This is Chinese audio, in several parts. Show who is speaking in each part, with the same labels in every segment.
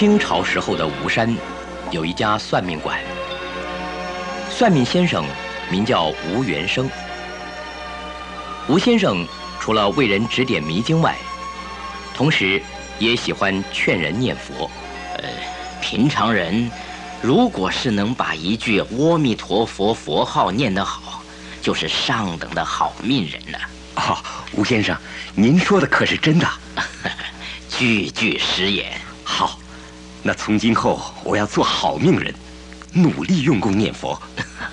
Speaker 1: 清朝时候的吴山，有一家算命馆。算命先生名叫吴元生。吴先生除了为人指点迷津外，同时也喜欢劝人念佛。
Speaker 2: 呃，平常人如果是能把一句阿弥陀佛佛号念得好，就是上等的好命人了。
Speaker 3: 哦，吴先生，您说的可是真的？
Speaker 2: 句句实言。
Speaker 3: 好，那从今后我要做好命人，努力用功念佛。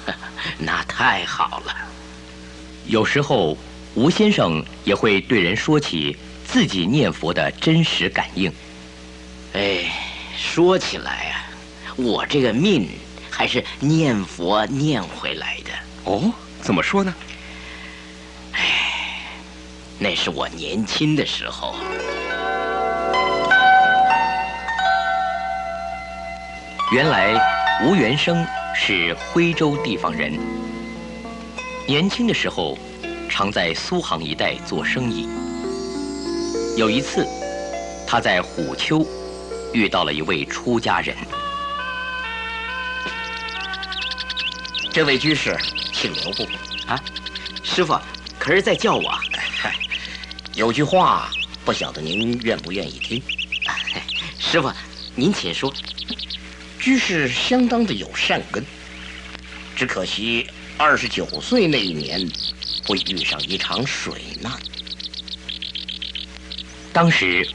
Speaker 2: 那太好了。
Speaker 1: 有时候，吴先生也会对人说起自己念佛的真实感应。
Speaker 2: 哎，说起来啊，我这个命还是念佛念回来的。
Speaker 3: 哦，怎么说呢？
Speaker 2: 哎，那是我年轻的时候。
Speaker 1: 原来吴元生是徽州地方人，年轻的时候常在苏杭一带做生意。有一次，他在虎丘遇到了一位出家人。
Speaker 4: 这位居士，请留步。
Speaker 2: 啊，师傅，可是在叫我。
Speaker 4: 嗨，有句话，不晓得您愿不愿意听？
Speaker 2: 师傅，您请说。
Speaker 4: 居士相当的有善根，只可惜二十九岁那一年，会遇上一场水难。
Speaker 1: 当时，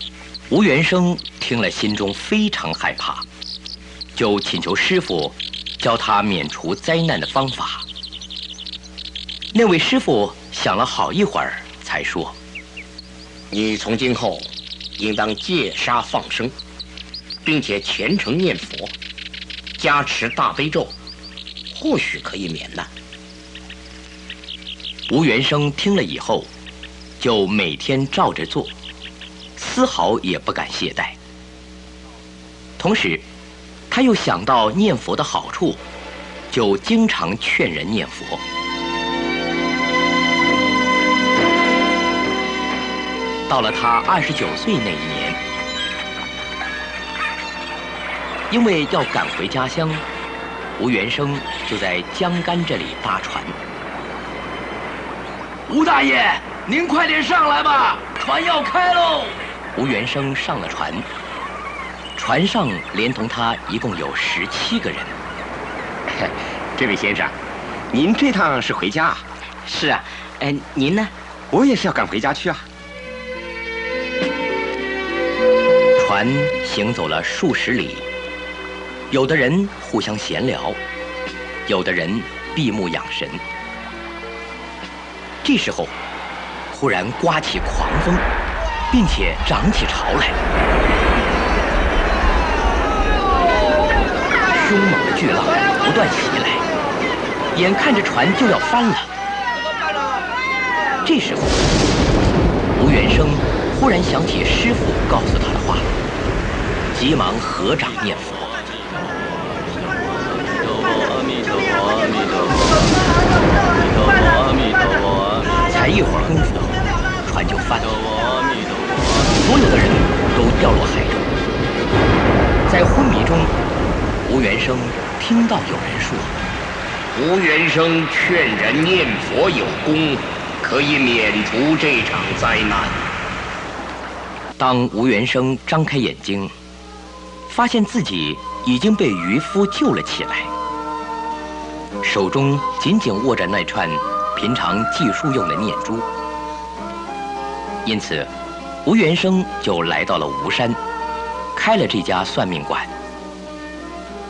Speaker 1: 吴元生听了，心中非常害怕，就请求师傅教他免除灾难的方法。那位师傅想了好一会儿，才说：“
Speaker 4: 你从今后应当戒杀放生，并且虔诚念佛。”加持大悲咒，或许可以免难。
Speaker 1: 吴元生听了以后，就每天照着做，丝毫也不敢懈怠。同时，他又想到念佛的好处，就经常劝人念佛。到了他二十九岁那一年。因为要赶回家乡，吴元生就在江干这里搭船。
Speaker 5: 吴大爷，您快点上来吧，船要开喽！
Speaker 1: 吴元生上了船，船上连同他一共有十七个人。
Speaker 3: 这位先生，您这趟是回家啊？
Speaker 2: 是啊，哎，您呢？
Speaker 3: 我也是要赶回家去啊。
Speaker 1: 船行走了数十里。有的人互相闲聊，有的人闭目养神。这时候，忽然刮起狂风，并且涨起潮来，凶猛的巨浪不断袭来，眼看着船就要翻了。这时候，吴元生忽然想起师傅告诉他的话，急忙合掌念佛。才一会儿功夫，船就翻了，所有的人都掉落海中。在昏迷中，吴元生听到有人说：“
Speaker 4: 吴元生劝人念佛有功，可以免除这场灾难。”
Speaker 1: 当吴元生张开眼睛，发现自己已经被渔夫救了起来。手中紧紧握着那串平常计数用的念珠，因此，吴元生就来到了吴山，开了这家算命馆，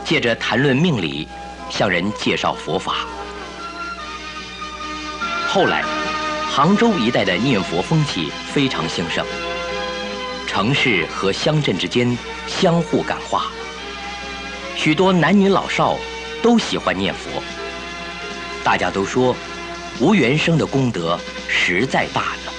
Speaker 1: 借着谈论命理，向人介绍佛法。后来，杭州一带的念佛风气非常兴盛，城市和乡镇之间相互感化，许多男女老少都喜欢念佛。大家都说，吴元生的功德实在大呢。